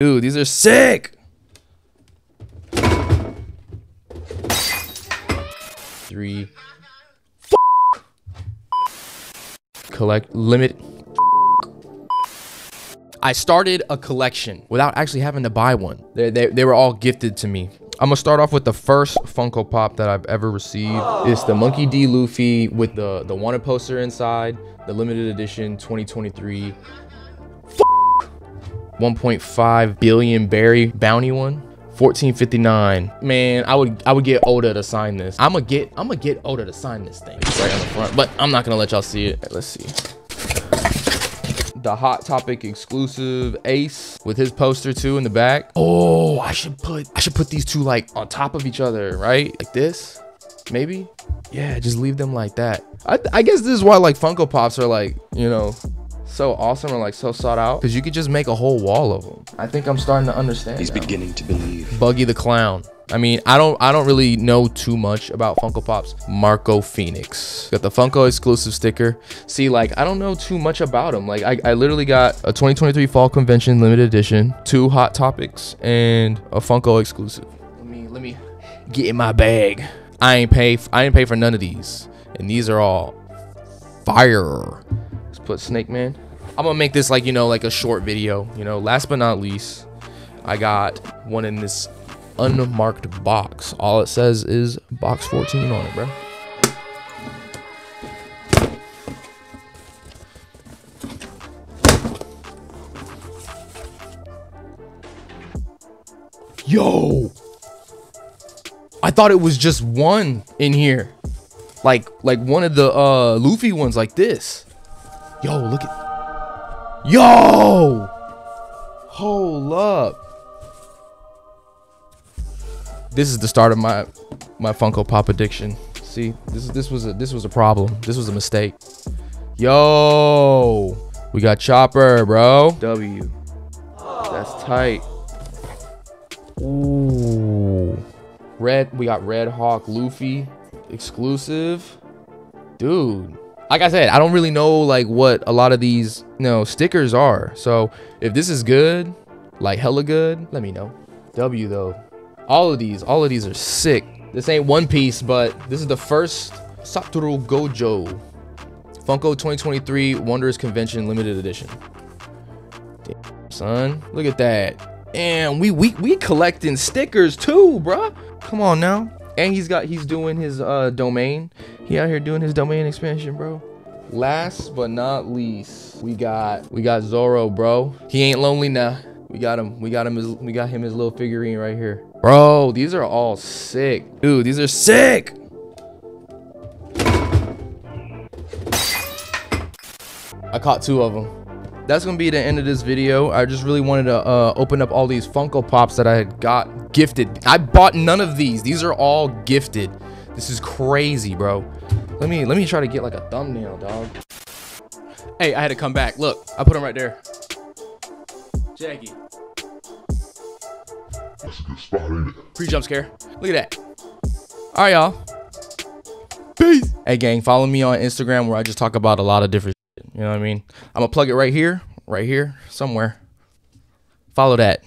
Dude, these are sick. Three. Collect limit. I started a collection without actually having to buy one. They, they, they were all gifted to me. I'm gonna start off with the first Funko Pop that I've ever received. It's the Monkey D. Luffy with the, the wanted poster inside, the limited edition 2023 1.5 billion berry bounty one? 1459 man i would i would get oda to sign this. I'm gonna get i'm gonna get oda to sign this thing right on the front but i'm not gonna let y'all see it. Let's see. The hot topic exclusive ace with his poster too in the back. Oh i should put i should put these two like on top of each other right? Like this maybe? Yeah just leave them like that. I, I guess this is why like funko pops are like you know so awesome or like so sought out because you could just make a whole wall of them. I think I'm starting to understand. He's now. beginning to believe. Buggy the Clown. I mean, I don't I don't really know too much about Funko Pops. Marco Phoenix. Got the Funko exclusive sticker. See, like, I don't know too much about him. Like, I, I literally got a 2023 Fall Convention limited edition, two Hot Topics, and a Funko exclusive. Let me let me get in my bag. I ain't pay I ain't pay for none of these. And these are all fire. Put Snake Man. I'm gonna make this like you know like a short video. You know, last but not least, I got one in this unmarked box. All it says is box 14 on it, bro. Yo! I thought it was just one in here. Like like one of the uh Luffy ones like this. Yo, look at Yo! Hold up. This is the start of my my Funko Pop addiction. See, this this was a this was a problem. This was a mistake. Yo, we got Chopper, bro. W. That's tight. Ooh. Red, we got Red Hawk Luffy exclusive. Dude. Like I said, I don't really know like what a lot of these you know stickers are. So if this is good, like hella good, let me know. W though. All of these, all of these are sick. This ain't One Piece, but this is the first Satoru Gojo Funko 2023 Wondrous Convention Limited Edition. Damn, son, look at that. And we we we collecting stickers too, bruh. Come on now. And he's got he's doing his uh domain. He out here doing his domain expansion, bro. Last but not least, we got we got Zoro, bro. He ain't lonely now. We got him. We got him. His, we got him his little figurine right here. Bro, these are all sick. Dude, these are sick. I caught two of them. That's gonna be the end of this video. I just really wanted to uh, open up all these Funko Pops that I had got gifted. I bought none of these. These are all gifted. This is crazy, bro. Let me let me try to get like a thumbnail, dog. Hey, I had to come back. Look, I put them right there. Jackie. That's a good spot, ain't it? Pre-jump scare. Look at that. All right, y'all. Peace. Hey, gang, follow me on Instagram where I just talk about a lot of different. You know what I mean? I'm to plug it right here, right here, somewhere. Follow that.